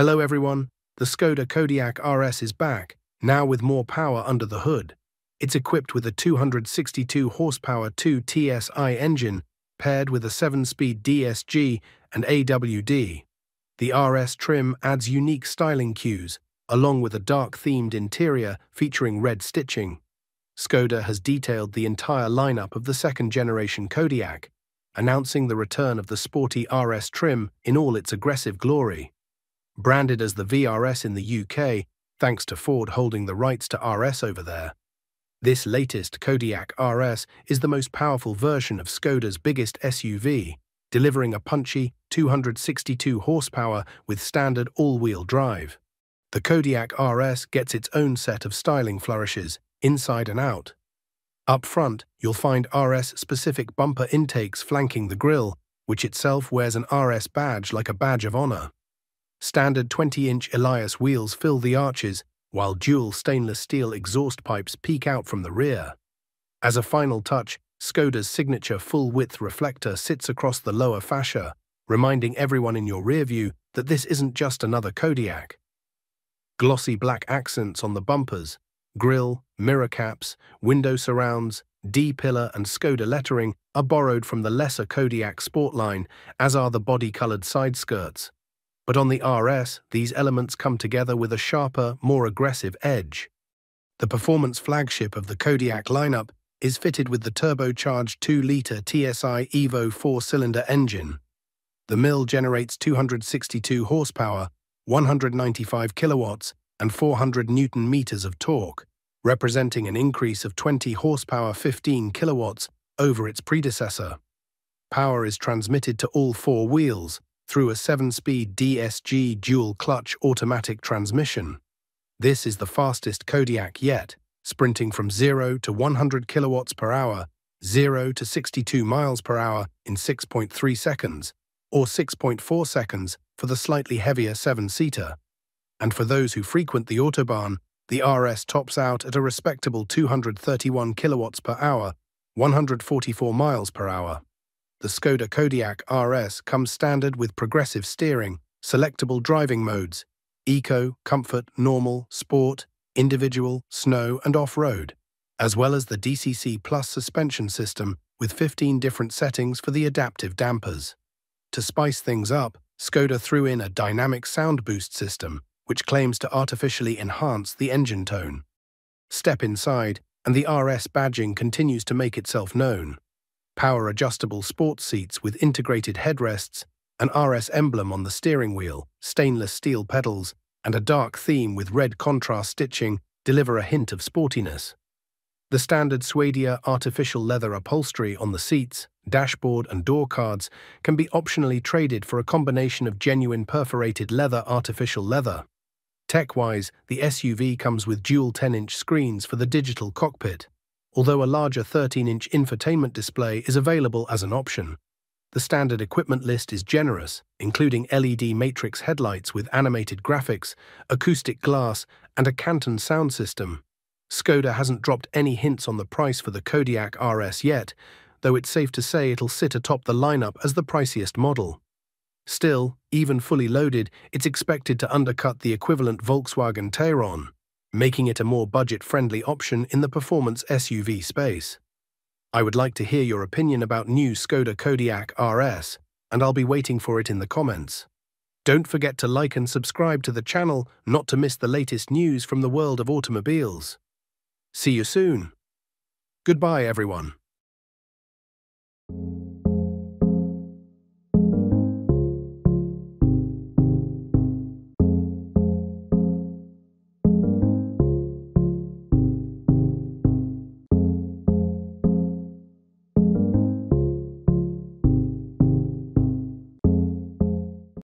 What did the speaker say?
Hello everyone, the Skoda Kodiaq RS is back, now with more power under the hood. It's equipped with a 262 horsepower 2 TSI engine paired with a 7-speed DSG and AWD. The RS trim adds unique styling cues, along with a dark-themed interior featuring red stitching. Skoda has detailed the entire lineup of the second-generation Kodiaq, announcing the return of the sporty RS trim in all its aggressive glory. Branded as the VRS in the UK, thanks to Ford holding the rights to RS over there, this latest Kodiaq RS is the most powerful version of Skoda's biggest SUV, delivering a punchy 262 horsepower with standard all-wheel drive. The Kodiaq RS gets its own set of styling flourishes, inside and out. Up front, you'll find RS-specific bumper intakes flanking the grille, which itself wears an RS badge like a badge of honor. Standard 20-inch Elias wheels fill the arches, while dual stainless steel exhaust pipes peek out from the rear. As a final touch, Skoda's signature full-width reflector sits across the lower fascia, reminding everyone in your rear view that this isn't just another Kodiaq. Glossy black accents on the bumpers, grille, mirror caps, window surrounds, D-pillar and Skoda lettering are borrowed from the lesser Kodiaq Sportline, as are the body-coloured side skirts. But on the RS, these elements come together with a sharper, more aggressive edge. The performance flagship of the Kodiaq lineup is fitted with the turbocharged 2-litre TSI Evo 4-cylinder engine. The mill generates 262 horsepower, 195 kilowatts, and 400 newton meters of torque, representing an increase of 20 horsepower 15 kilowatts over its predecessor. Power is transmitted to all four wheels, through a 7-speed DSG dual-clutch automatic transmission. This is the fastest Kodiaq yet, sprinting from 0 to 100 kilowatts per hour, 0 to 62 miles per hour in 6.3 seconds, or 6.4 seconds for the slightly heavier 7-seater. And for those who frequent the Autobahn, the RS tops out at a respectable 231 kilowatts per hour, 144 miles per hour. The Skoda Kodiaq RS comes standard with progressive steering, selectable driving modes, Eco, Comfort, Normal, Sport, Individual, Snow and Off-Road, as well as the DCC Plus suspension system with 15 different settings for the adaptive dampers. To spice things up, Skoda threw in a dynamic sound boost system, which claims to artificially enhance the engine tone. Step inside, and the RS badging continues to make itself known power-adjustable sports seats with integrated headrests, an RS emblem on the steering wheel, stainless steel pedals, and a dark theme with red contrast stitching deliver a hint of sportiness. The standard Suedia artificial leather upholstery on the seats, dashboard and door cards can be optionally traded for a combination of genuine perforated leather artificial leather. Tech-wise, the SUV comes with dual 10-inch screens for the digital cockpit, although a larger 13-inch infotainment display is available as an option. The standard equipment list is generous, including LED matrix headlights with animated graphics, acoustic glass, and a Canton sound system. Skoda hasn't dropped any hints on the price for the Kodiaq RS yet, though it's safe to say it'll sit atop the lineup as the priciest model. Still, even fully loaded, it's expected to undercut the equivalent Volkswagen Tayron making it a more budget-friendly option in the performance SUV space. I would like to hear your opinion about new Skoda Kodiaq RS, and I'll be waiting for it in the comments. Don't forget to like and subscribe to the channel not to miss the latest news from the world of automobiles. See you soon. Goodbye, everyone.